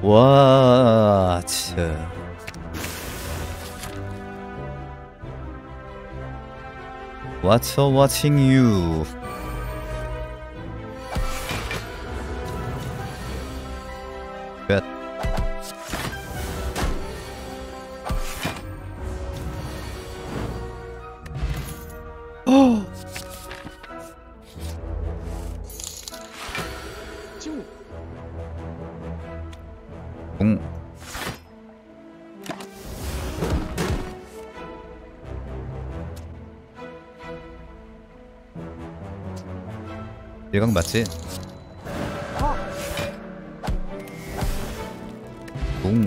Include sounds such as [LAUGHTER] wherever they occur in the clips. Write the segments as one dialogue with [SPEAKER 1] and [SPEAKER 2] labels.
[SPEAKER 1] What? What's for watching you? 맞지?
[SPEAKER 2] 어
[SPEAKER 1] 공.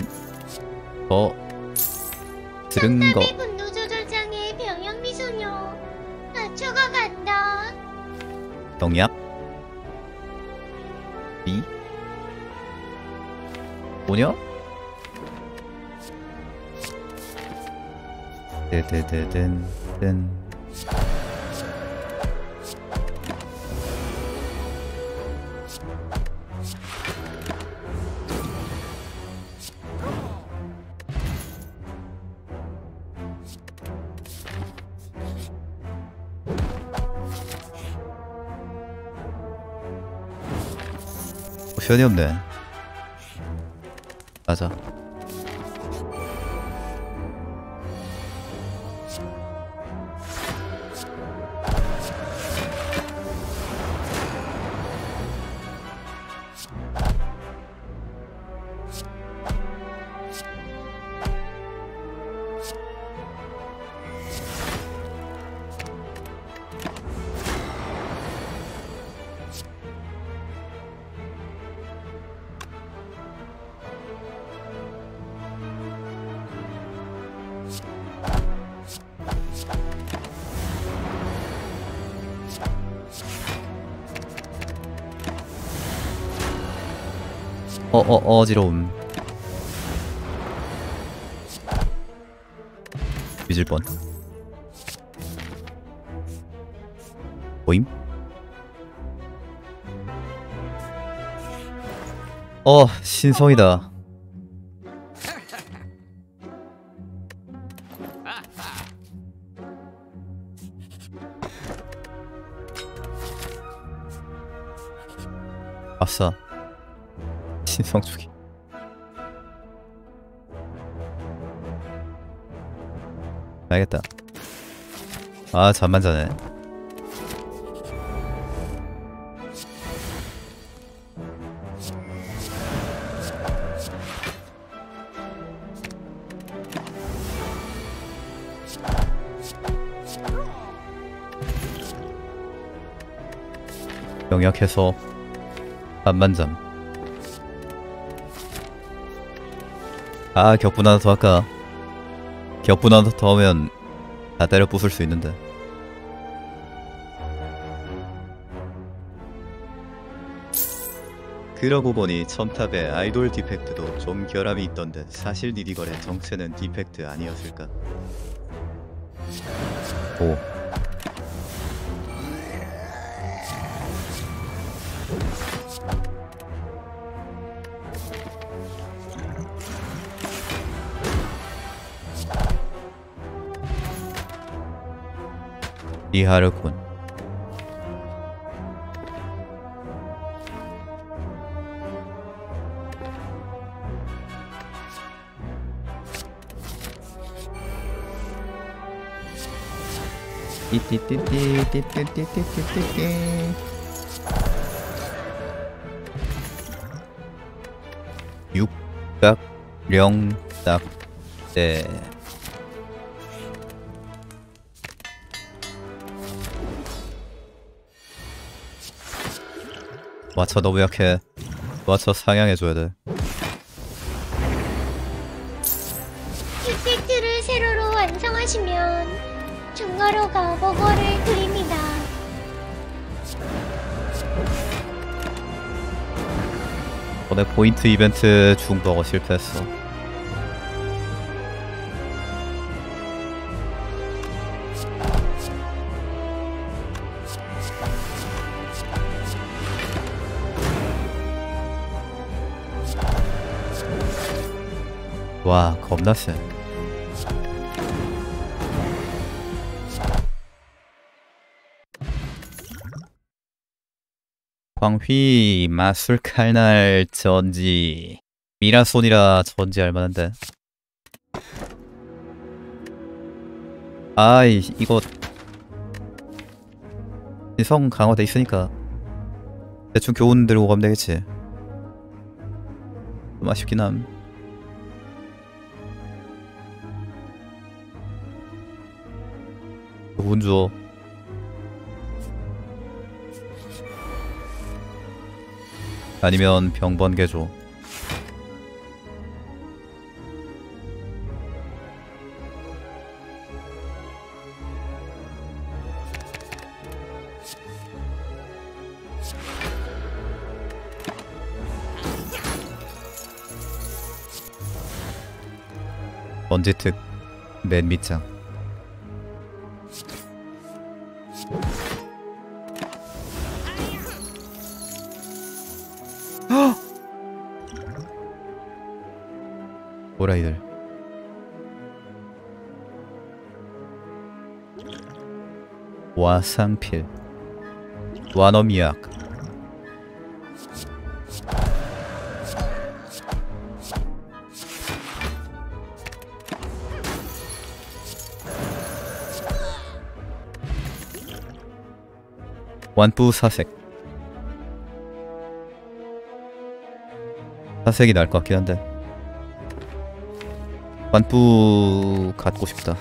[SPEAKER 1] 더. 들은 거.
[SPEAKER 3] 분노 조절 장애 병역 미소녀 나초가 간다
[SPEAKER 1] 영약. B. 뭐냐? 드드드든 든. 옵션이 없네. 맞아. 어지러움. 잊을 뻔. 보임? 어, 신성이다. 아싸. 신성 주기. 알겠다. 아 잠만 자네. 영약해서 반만잠. 아 격분 하나 더 할까? 격분 하나 더 하면 다 때려 부술 수 있는데 그러고 보니 첨탑의 아이돌 디펙트도 좀 결함이 있던데 사실 니디걸의 정체는 디펙트 아니었을까? 오 이하르군 띠띠띠띠띠띠띠띠띠띠 육각 령딱 때 와차 너무 약해. 와차 상향해줘야 돼.
[SPEAKER 3] 이펙트를 세로로 완성하시면 중거로가 버거를 드립니다.
[SPEAKER 1] 이번에 포인트 이벤트 중버거 실패했어 와 겁나 세 광휘 마술 칼날 전지. 미라손이라 전지 알만한데. 아이 이거. 성 강화돼 있으니까 대충 교훈 들고 가면 되겠지. 좀 아쉽긴 함 줘 아니면 병번개 줘 번지특 맨 밑장 와상필 완어미약. 완부 사색. 사색이 나을 것 같긴 한데. 완부 갖고 싶다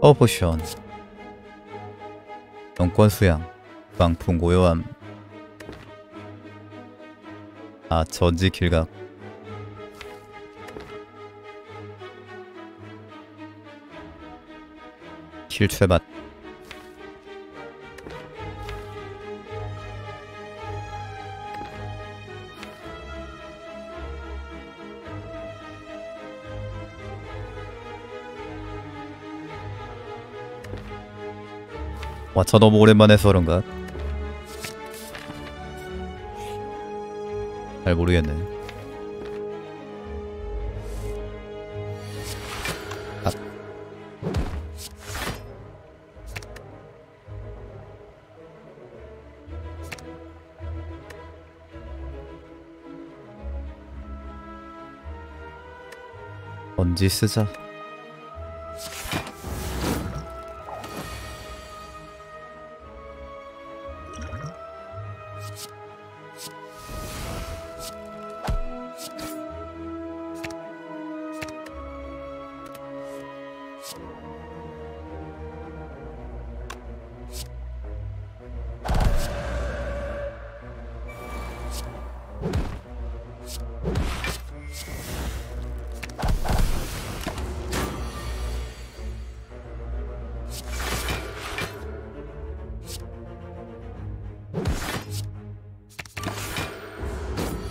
[SPEAKER 1] 어포션. 영권 수양 방풍 고요함. 아 전지 길각. 실체맛 와, 저 너무 오랜만에 해서 그런가? 잘 모르겠네. 아. 언제 쓰자.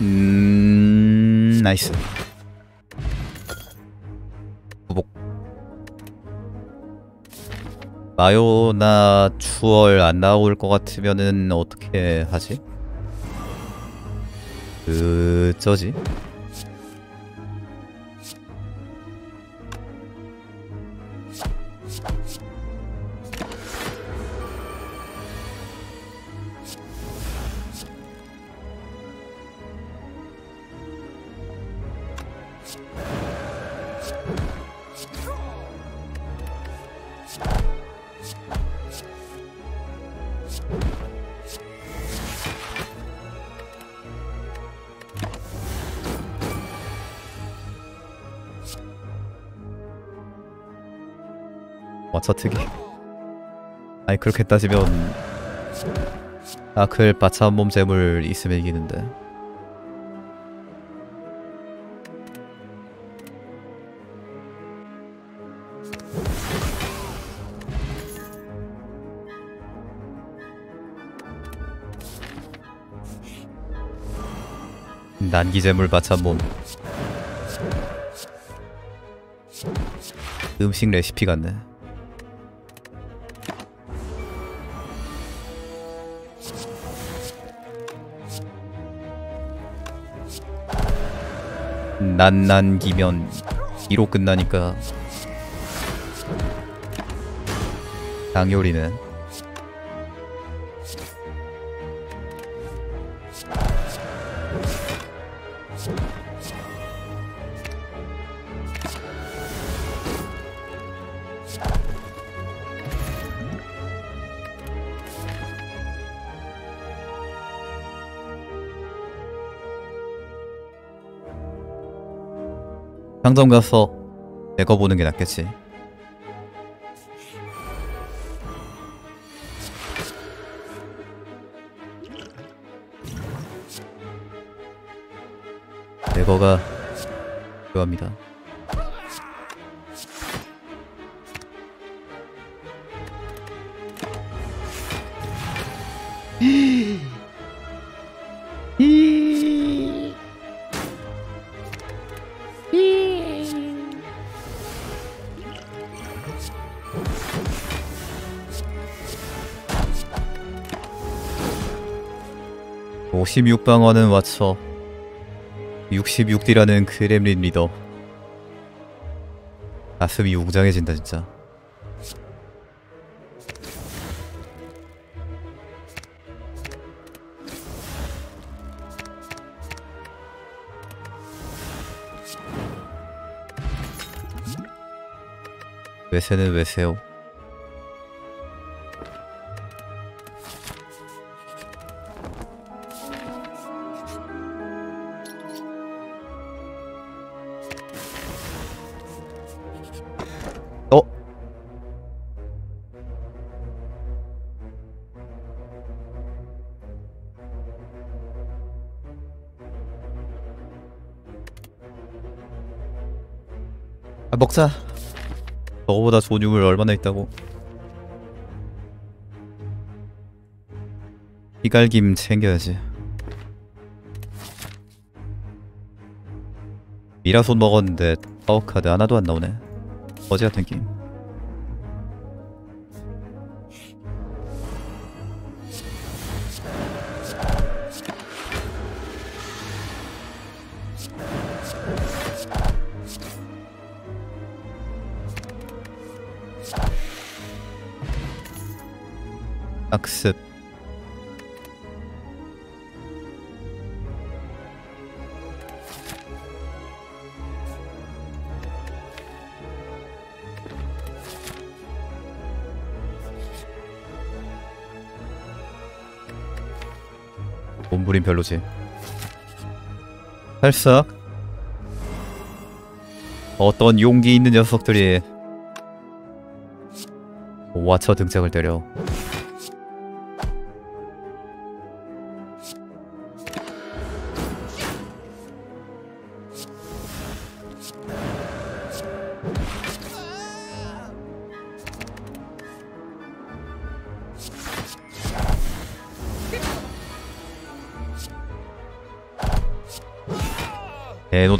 [SPEAKER 1] 음, 나이스. 구복. 마요나 추월 안 나올 것 같으면은 어떻게 하지? 그, 저지? 와차특이 아니 그렇게 따지면 아클 바참몸 재물 있으면 이기는데 난기재물 바참몸. 음식 레시피 같네. 난난기면 2로 끝나니까. 장요리는 상점 가서 내거 보는 게 낫겠지. 내거가 필요합니다. 오십육 방어는 와쳐 66D라는 크렘린 리더. 가슴이 웅장해진다 진짜. 외세는 외세요 먹자. 저거보다 좋은 유물 얼마나 있다고. 이갈김 챙겨야지. 미라손 먹었는데 파워카드 하나도 안 나오네. 어제 같은 게임. 몸부림 별로지. 살짝 어떤 용기 있는 녀석들이 와처 등짝을 때려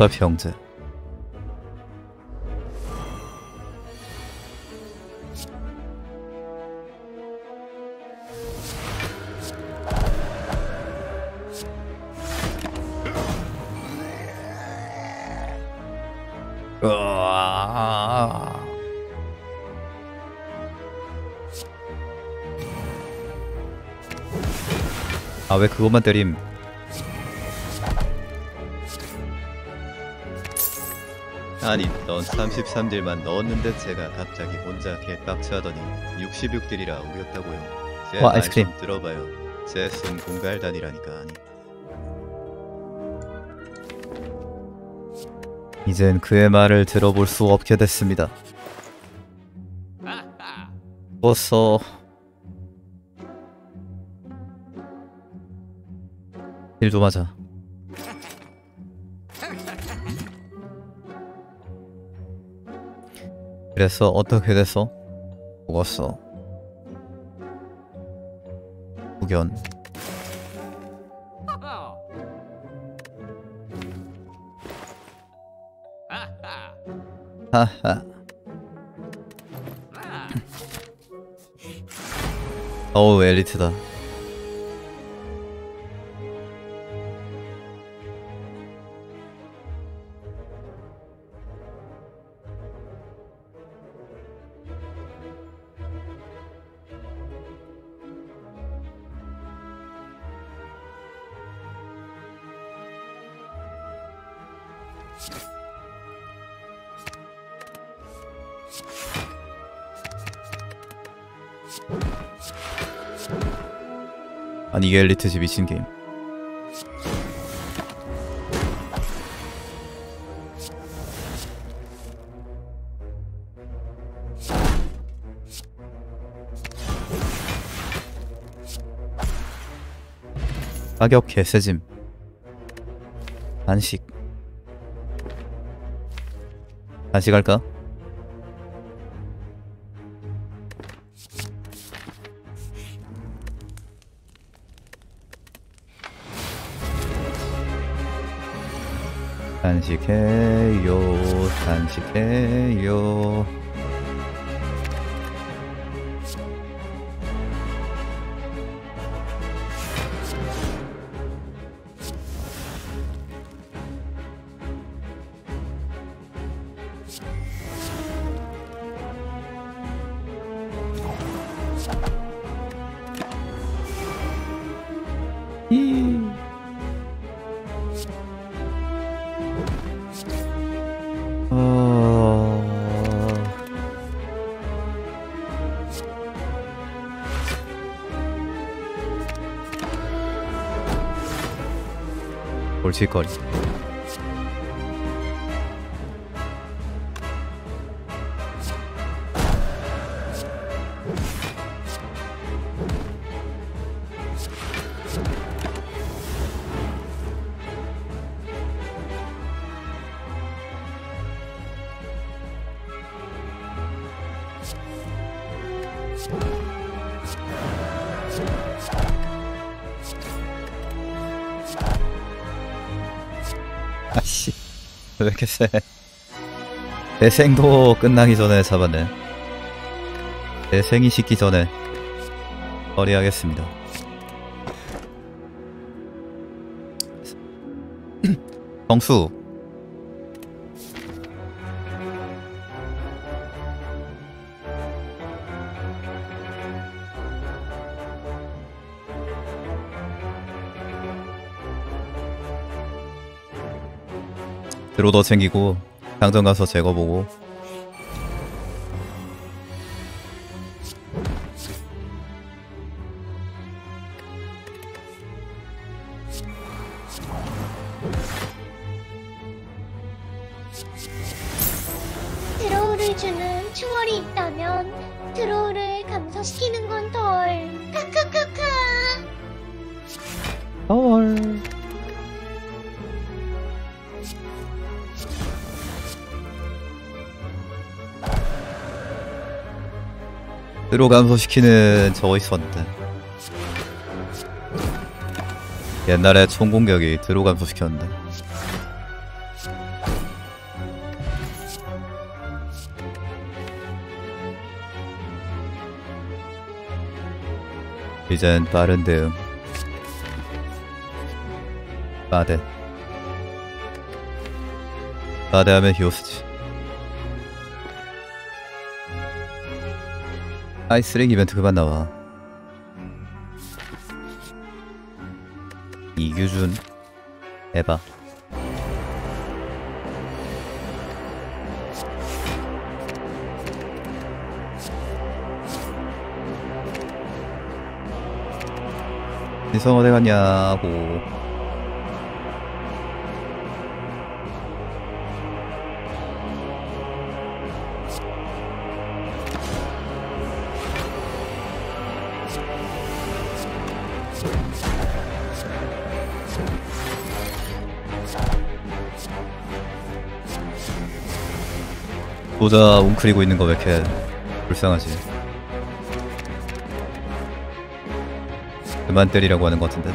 [SPEAKER 1] 에노다 형제 으아. 아왜 그것만 때림 아니 넌 33딜만 넣었는데 제가 갑자기 혼자 개빡쳐하더니 66딜이라 우겼다고요 제 와,
[SPEAKER 3] 말
[SPEAKER 1] 아이스크림.
[SPEAKER 3] 좀 들어봐요 제쓴 공갈단이라니까 아니
[SPEAKER 1] 이젠 그의 말을 들어볼 수 없게 됐습니다. 어서 힐좀 하자. 그래서 어떻게 됐어? 죽었어? 구견. 하하. [LAUGHS] 어우 엘리트다. 아니 이게 엘리트지 미친 게임. 가격 개세짐. 한식. 한식 할까? 단식해요 단식해요 골칫거리 이렇게 세? 내 생도 끝나기 전에 잡았네. 내 생이 식기 전에 처리하겠습니다. [CLEARS THROAT] 정수 드로더 챙기고 장전 가서 제거 보고
[SPEAKER 3] 드로 감소시키는
[SPEAKER 1] 저거 있었는데. 옛날에 총 공격이 드로 감소시켰는데. 이젠 빠른 대응 빠데 빠데하면 히오스지 아이 쓰레기 이벤트 그만 나와. 이규준 에바. 인성 어디 갔냐고 노자 웅크리고 있는 거 왜 이렇게 불쌍하지? 그만 때리라고 하는 것 같은데.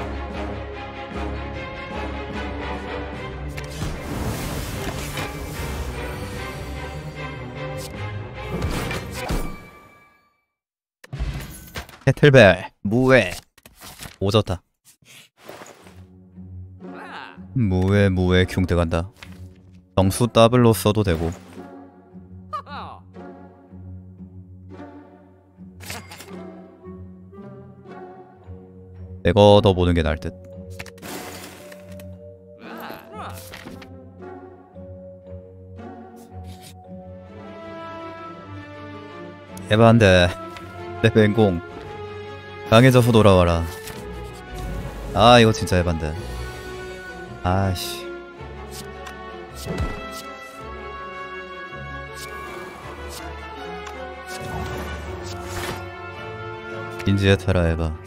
[SPEAKER 1] 해틀벨 무해 오졌다. 무해 무에 흉대 간다. 정수 더블로 써도 되고. 내가 더 보는 게 나을 듯. 에반데 내 맹공 강해져 후 돌아와라. 아 이거 진짜 에반데. 아씨. 인지에 타라 에바.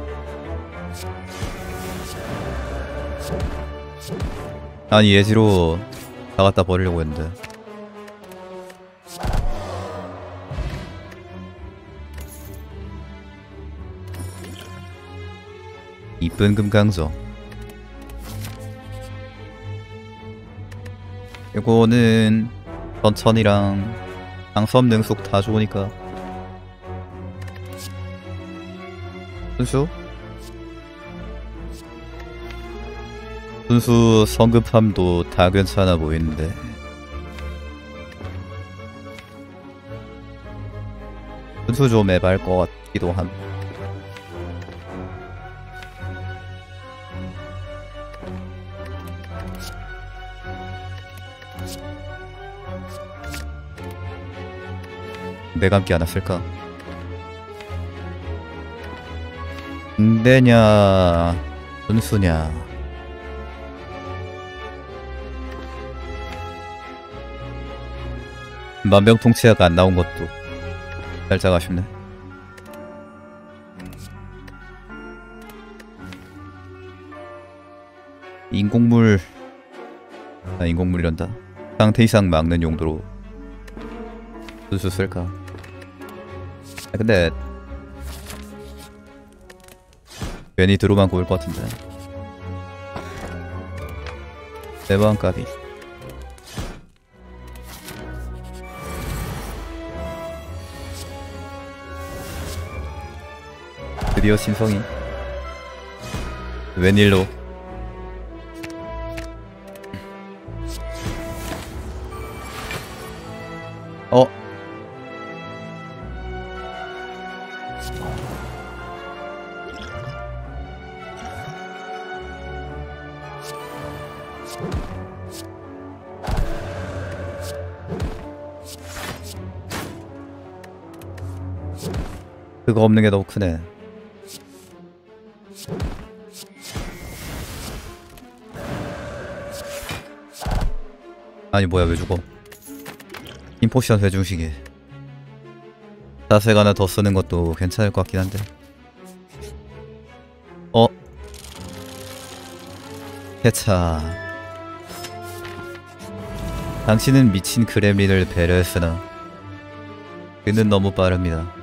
[SPEAKER 1] 난 예지로 나갔다 버리려고 했는데. 이쁜 금강석 이거는 전천이랑 강섬 능숙 다 좋으니까. 순수? 순수 성급함도 다 괜찮아 보이는데. 순수 좀 해봐할 것 같기도 한 내가 함께 안 왔을까? 안 되냐 순수냐? 만병통치약 안 나온 것도 살짝 아쉽네. 인공물 아 인공물이란다. 상태 이상 막는 용도로 쓸수 있을까? 아, 근데 괜히 들어만 고울 것 같은데. 대방까비 드디어 신성이. 웬일로? 어? 그거 없는 게 너무 크네. 아니 뭐야 왜 죽어 인포션 회중식이 자세가 하나 더 쓰는 것도 괜찮을 것 같긴 한데. 어? 해차. 당신은 미친 그레미를 배려했으나 그는 너무 빠릅니다.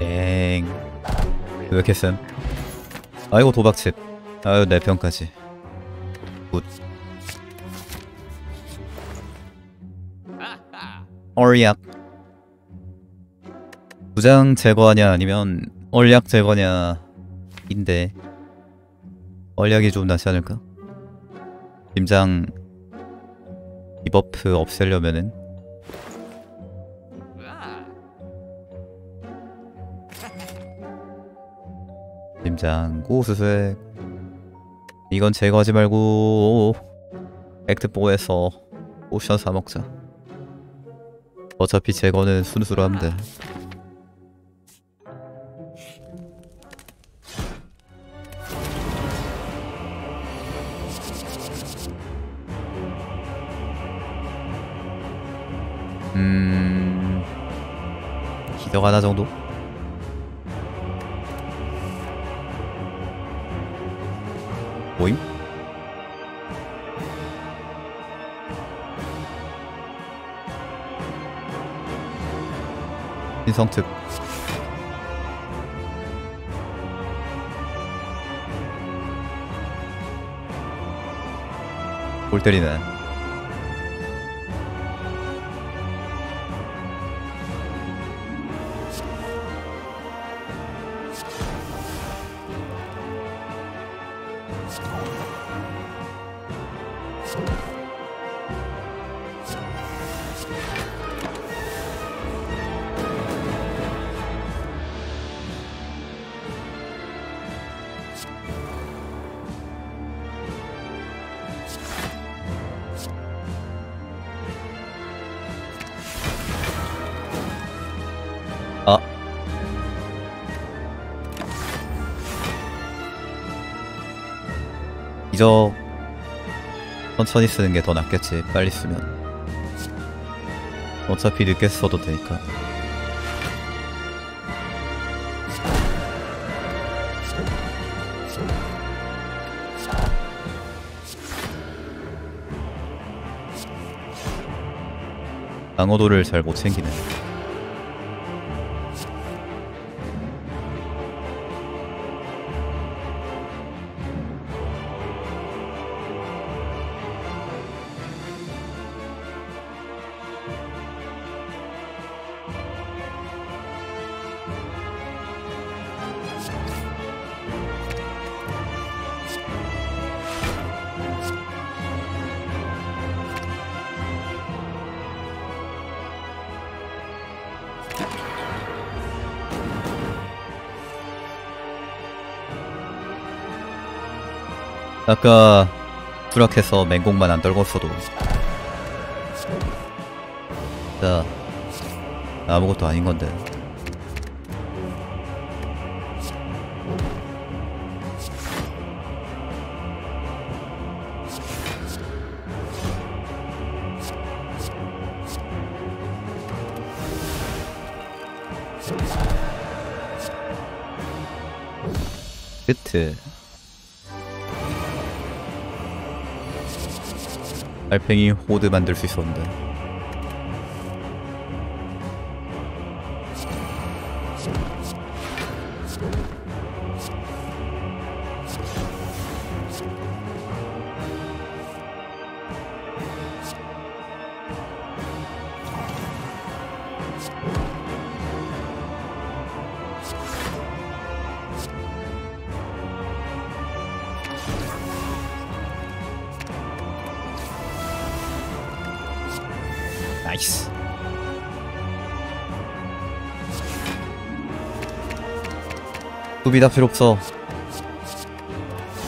[SPEAKER 1] 엥. 왜 이렇게 쌤? 아이고 도박칩. 아유 내 편까지. 굿. 얼약. 부장 제거하냐 아니면 얼약 제거냐 인데 얼약이 좀 낫지 않을까? 팀장 디버프 없애려면은 팀장 고수색. 이건 제거하지 말고 액트보에서 오션 사 먹자. 어차피 제거는 순수로 하면 돼. 음... 기적 하나 정도? 모임? 인성특 골 때리네 이적 천천히 쓰는 게 더 낫겠지 빨리 쓰면. 어차피 늦게 써도 되니까. 방어도를 잘 못 챙기네 아까 수락해서 맹공만 안 떨궜어도. 자 아무것도 아닌 건데. 끝 달팽이 호드 만들 수 있었는데 수비 다 필요 없어.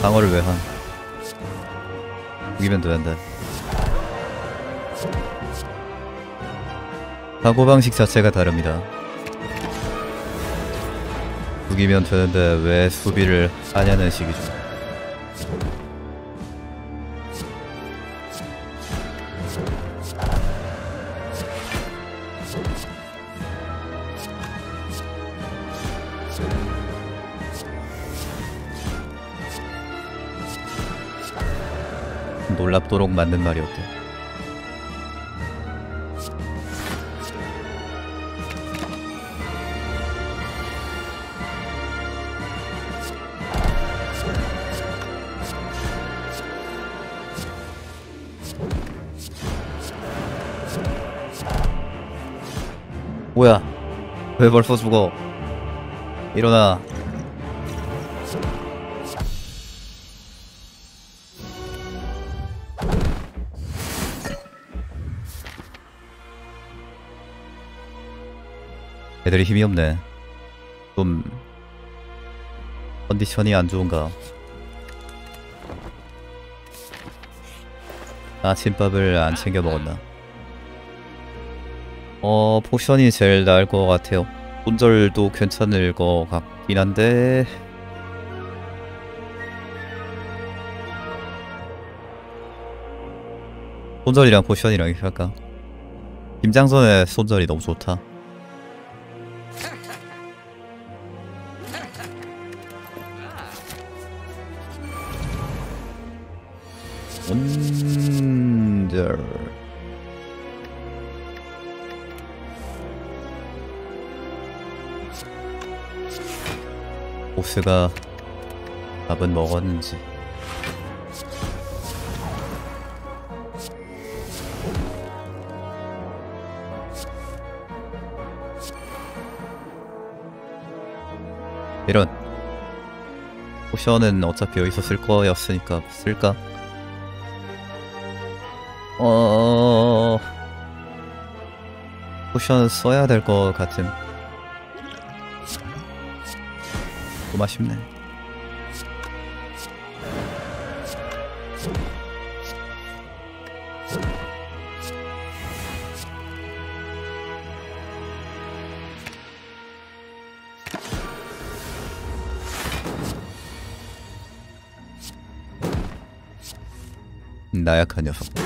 [SPEAKER 1] 방어를 왜함? 죽이면 되는데 사고방식 자체가 다릅니다. 죽이면 되는데 왜 수비를 하냐는 식이죠 없도록 만든 말이었대. 뭐야? 왜 벌써 죽어? 일어나. 애들이 힘이 없네. 좀 컨디션이 안 좋은가? 아침밥을 안 챙겨 먹었나? 어, potion이 제일 나을 것 같아요. 손절도 괜찮을 것 같긴 한데 손절이랑 potion이랑 이렇게 할까? 김장선의 손절이 너무 좋다. 보스가 밥은 먹었는지. 이런. 포션은 어차피 여기서 쓸 거였으니까 쓸까? 어... 포션 써야 될 것 같은 좀 아쉽네 나약한 녀석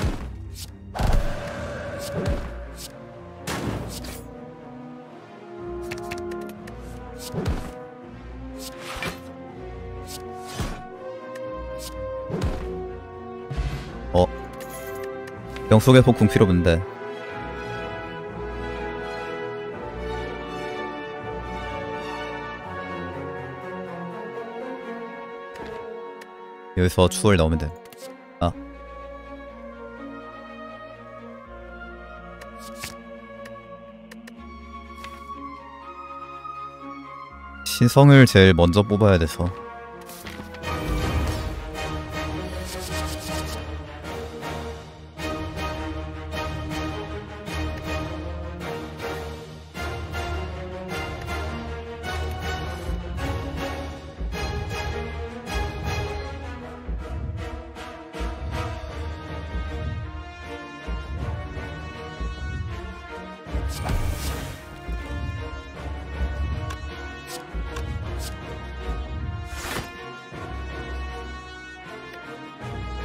[SPEAKER 1] 속의 폭풍 필요 없는데. 여기서 추월 넣으면 돼. 아. 신성을 제일 먼저 뽑아야 돼서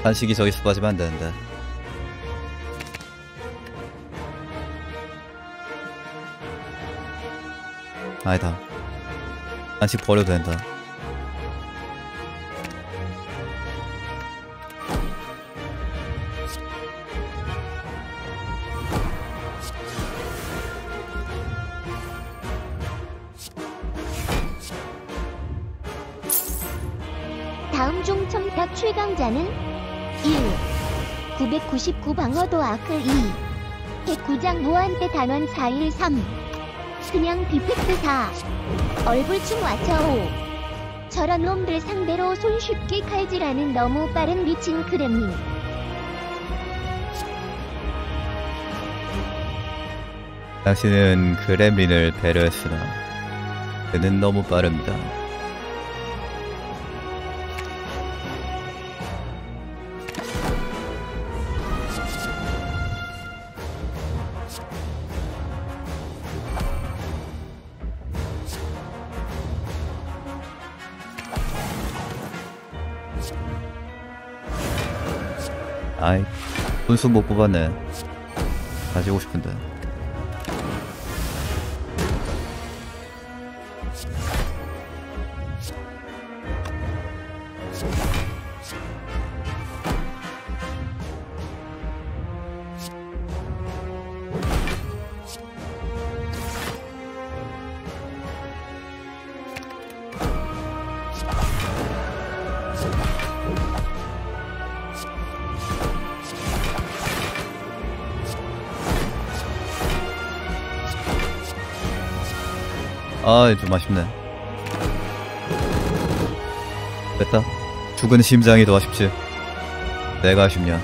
[SPEAKER 1] 간식이 저기서 빠지면 안 되는데. 아니다. 간식 버려도 된다
[SPEAKER 4] 109장 무한대 단원 413. 그냥 디펙트 4. 얼굴충 와쳐 5. 저런 놈들 상대로 손쉽게 칼질하는 너무 빠른 미친 크렘린.
[SPEAKER 1] 당신은 그렘린을 배려했으나 그는 너무 빠릅니다 분수 못 뽑았네 가지고 싶은데 아, 좀 아쉽네. 됐다. 죽은 심장이 더 아쉽지. 내가 아쉽냐.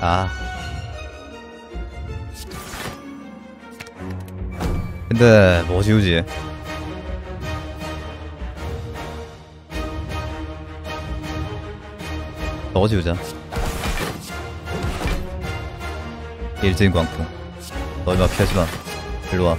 [SPEAKER 1] 아. 근데 뭐 지우지? 너 지우자. 일진 광풍. 너 얼마 피하지 마. 일로 와.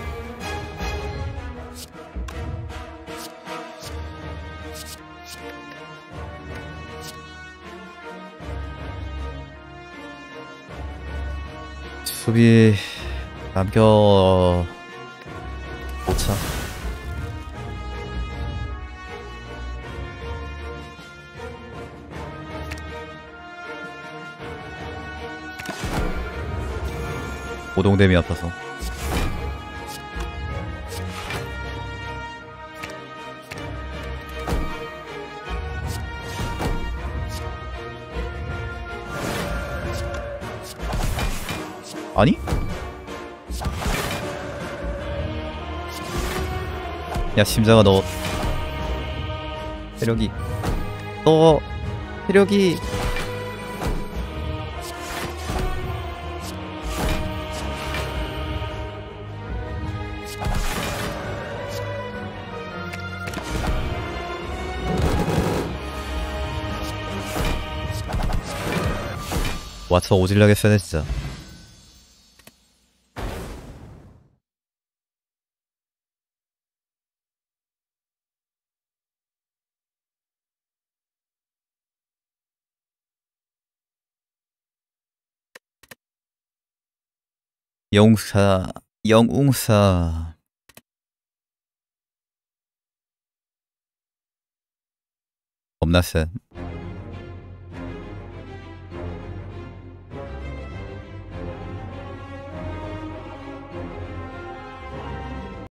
[SPEAKER 1] 수비 남겨 오동댐이 아파서. 아니? 야 심장아 너. 체력이. 너 체력이 와서 오질라게 세네 진짜. 영웅사 영웅사. 겁나 쎄